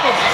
Apple.